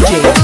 DJ.